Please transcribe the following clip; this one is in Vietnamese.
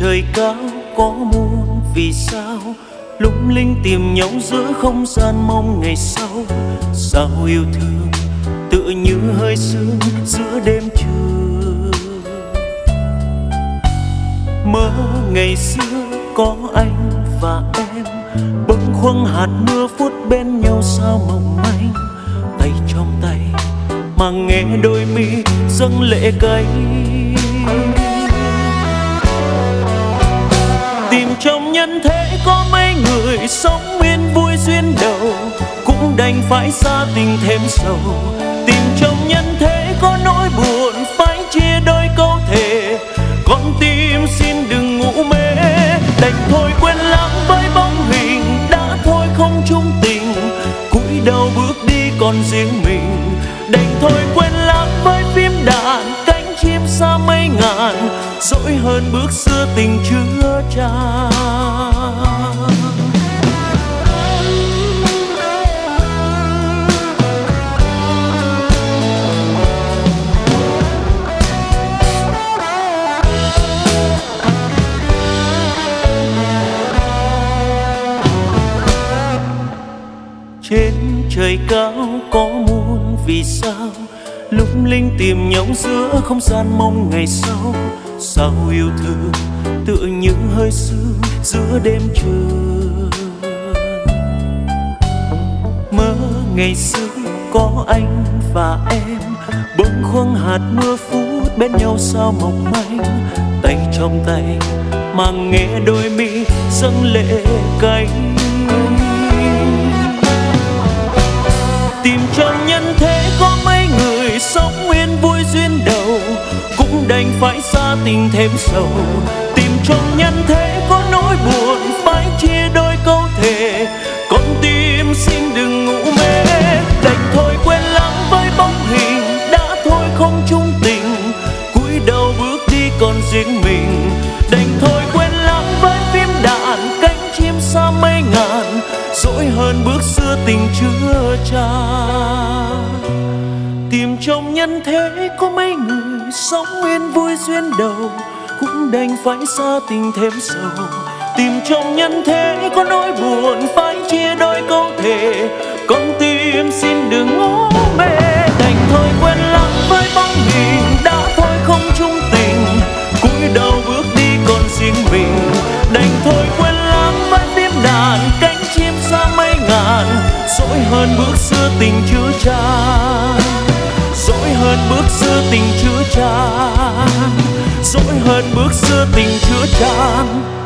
Trời cao có muôn vì sao lung linh tìm nhau giữa không gian mong ngày sau? Sao yêu thương tựa như hơi sương giữa đêm trường mơ ngày xưa có anh và em, bâng khuâng hạt mưa phút bên nhau sao mộng manh? Tay trong tay mà nghe đôi mi dâng lệ cay. Tìm trong nhân thế, có mấy người sống nguyên vui duyên đầu, cũng đành phải xa tình thêm sầu. Tìm trong nhân thế, có nỗi buồn, phải chia đôi câu thề. Con tim xin đừng ngủ mê, đành thôi quên lãng với bóng hình, đã thôi không chung tình. Cúi đầu bước đi còn riêng mình, đành thôi quên lãng với dỗi hơn bước xưa tình chưa tràn trên trời cao có muôn vì sao lúc linh tìm nhau giữa không gian mong ngày sau, sao yêu thương tựa như hơi sương giữa đêm trường? Mơ ngày xưa có anh và em bỗng khoáng hạt mưa phút bên nhau sao mong manh. Tay trong tay mà nghe đôi mi dâng lệ cánh. Tìm trong nhân thế sống nguyên vui duyên đầu, cũng đành phải xa tình thêm sầu. Tìm trong nhân thế có nỗi buồn, phải chia đôi câu thề. Con tim xin đừng ngủ mê, đành thôi quên lãng với bóng hình. Đã thôi không chung tình, cúi đầu bước đi còn riêng mình. Đành thôi quên lãng với phim đàn, cánh chim xa mây ngàn. Dỗi hơn bước xưa tình chưa tràn trong nhân thế, có mấy người sống yên vui duyên đầu, cũng đành phải xa tình thêm sầu. Tìm trong nhân thế, có nỗi buồn trang dỗi hơn bước xưa tình chưa trang.